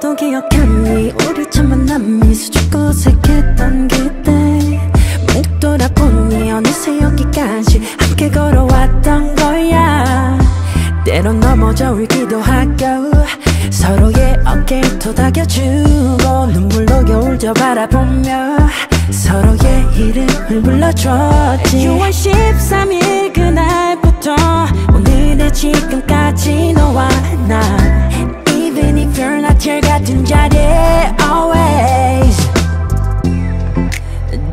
기억하니 우리 첫 만남이 수줍고 어색했던 그때 문득 돌아보니 어느새 여기까지 함께 걸어왔던 거야. 때론 넘어져 울기도 하고 서로의 어깨에 토닥여주고 눈물로 겨울 저 바라보며 서로의 이름을 불러줬지. 6월 13일 그날부터 오늘의 지금까지 너와 나 if you're not here 같은 자리에 always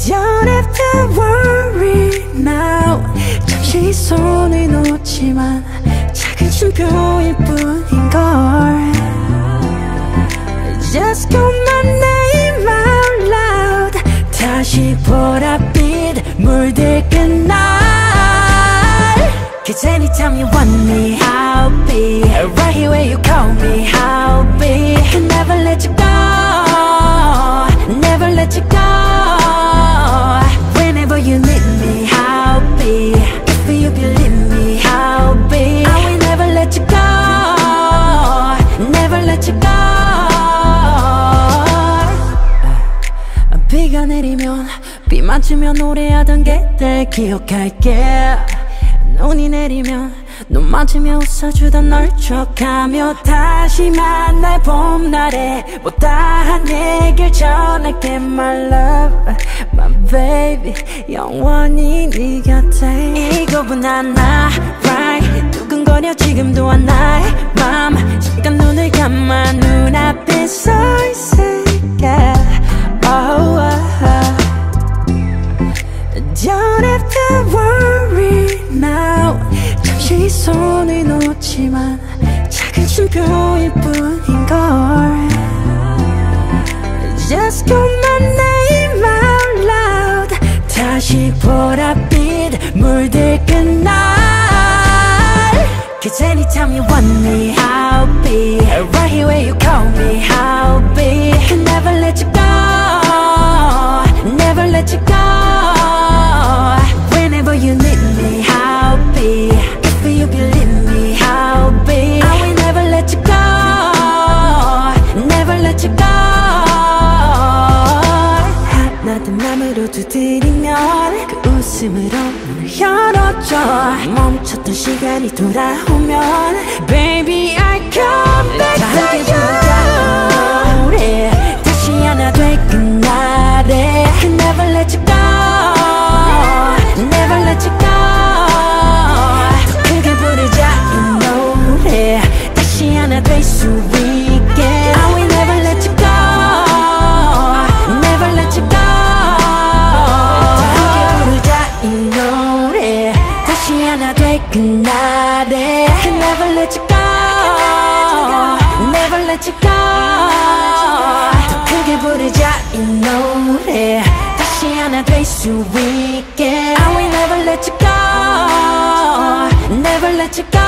Don't have to worry now 잠시 손을 놓지만 작은 쉼표일 뿐인걸 Just call my name out loud 다시 보랏빛 물들 끝날 Cause anytime you want me I'll be Right here where you call me I'll be Can never let you go Never let you go Whenever you need me I'll be If you believe me I'll be I will never let you go Never let you go 비가 내리면 비 맞으면 노래하던 그때 기억할게 눈이 내리면 눈 맞으며 웃어주던 널 촉하며 다시 만날 봄날에 못다한 얘길 전할게 my love my baby. 영원히 네 곁에 이거보다 나 right. 두근거려 지금도 나의 맘 잠깐 눈을 감아 Don't have to worry now 잠시 손을 놓지만 작은 쉼표일 뿐인걸 Just call my name out loud 다시 보랏빛 물들 끝날 Cause anytime you want me I'll 하나된 맘으로 두드리면 그 웃음으로 문을 열어줘. 멈췄던 시간이 돌아오면 Baby 그날에 I can never let you go Never let you go 더 크게 부르자 이 노래 다시 하나 될 수 있게 I will never let you go Never let you go